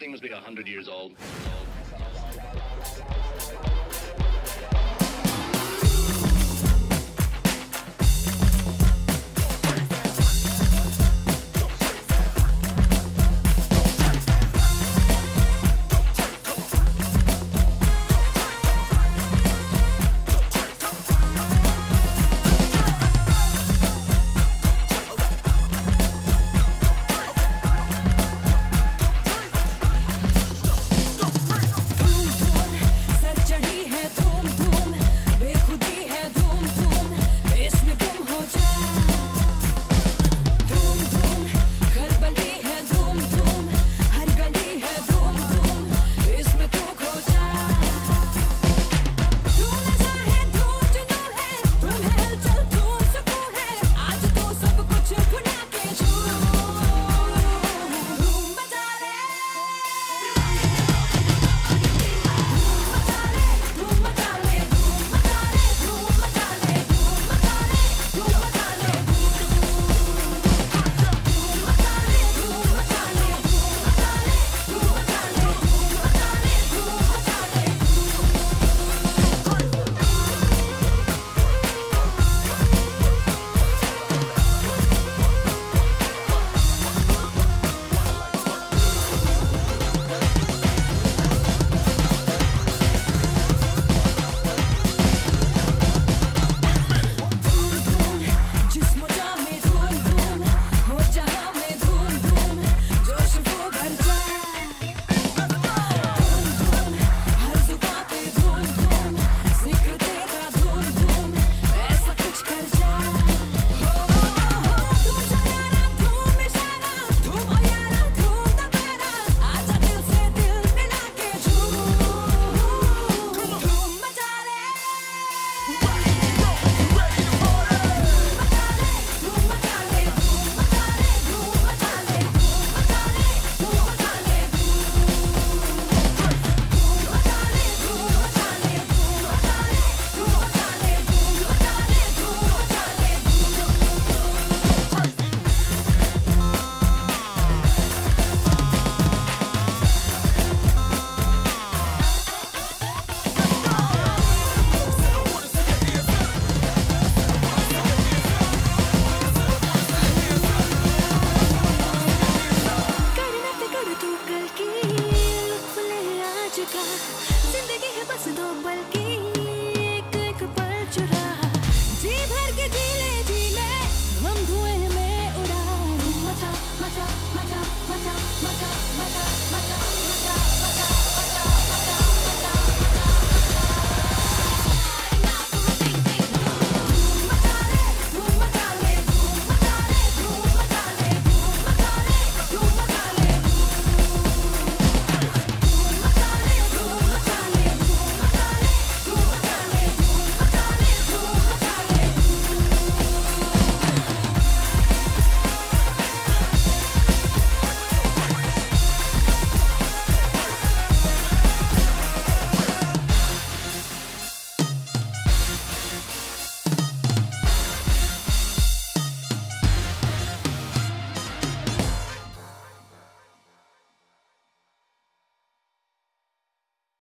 thing must be a hundred years old. old.